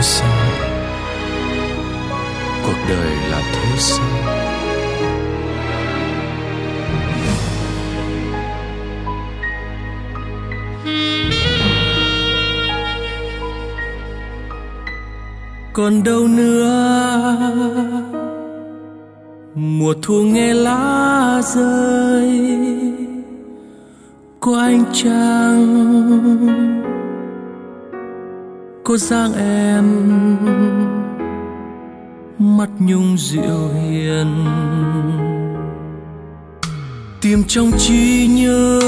thế sao? Cuộc đời là thế sao? Còn đâu nữa? Mùa thu nghe lá rơi, có anh trăng có dáng em. Mắt nhung dịu hiền. Tìm trong trí nhớ.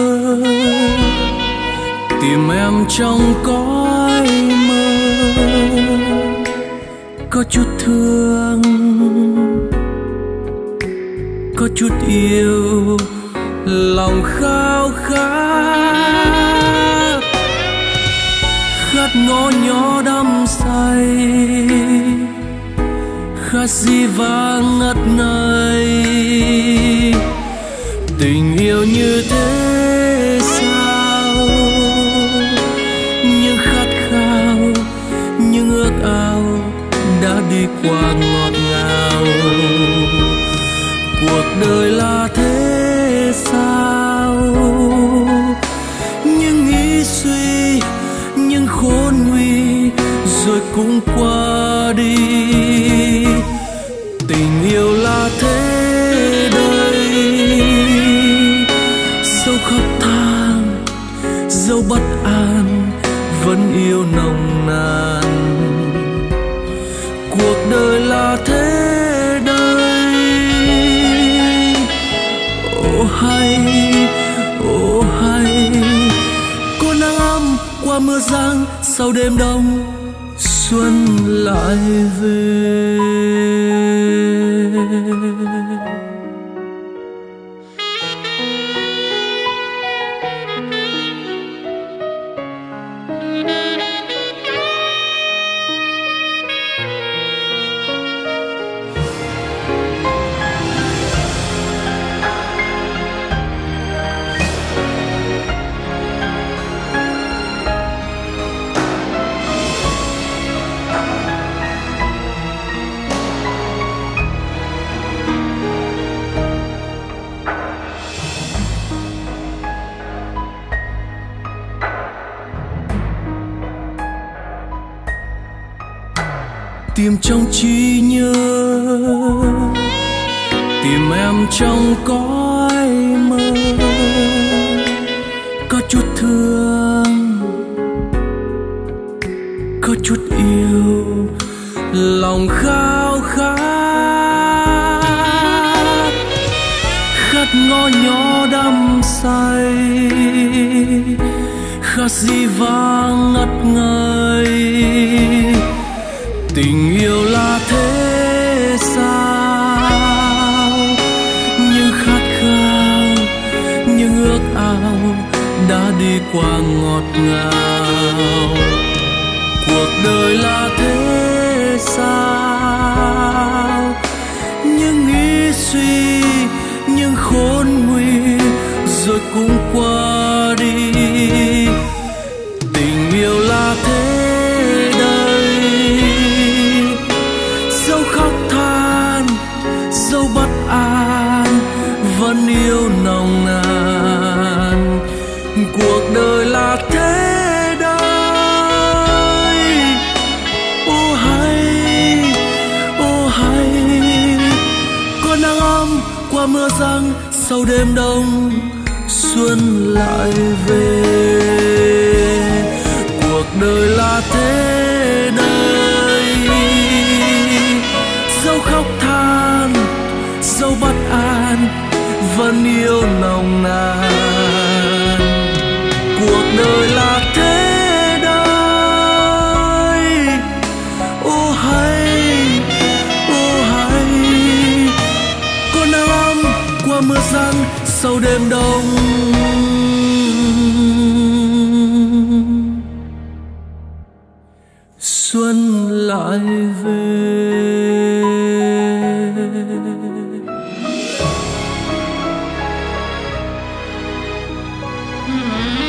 Tìm em trong cõi mơ. Có chút thương. Có chút yêu. Lòng khao khát khát ngõ nhỏ đắm say. Khát gì vang ngất ngây. Tình yêu như thế sao? Những khát khao, những ước ao đã đi qua ngọt ngào. Cuộc đời là thế sao? Những nghĩ suy rồi cũng qua đi. Tình yêu là thế đây. Dẫu khóc than, dẫu bất an, vẫn yêu nồng nàn. Cuộc đời là thế đây. Ô hay ô hay, có nắng ấm qua mưa giăng sau đêm đông. Xuân lại về tìm trong trí nhớ, tìm em trong cõi mơ. Có chút thương, có chút yêu, lòng khao khát. Khát ngõ nhỏ đắm say, khát gì vang ngất ngây tình yêu là thế sao? Những khát khao, những ước ao đã đi qua ngọt ngào. Cuộc đời là thế sao? Những nghĩ suy, những khốn nguy rồi cũng qua đi. Tình yêu nồng nàn. Cuộc đời là thế đây. Ô hay ô hay. Con nắng ấm qua mưa giăng sau đêm đông, xuân lại về. Cuộc đời là thế yêu nồng nàn. Cuộc đời là thế đây. Ô hay ô hay. Con năm qua mưa giăng sau đêm đông. Xuân lại về. Mm-hmm.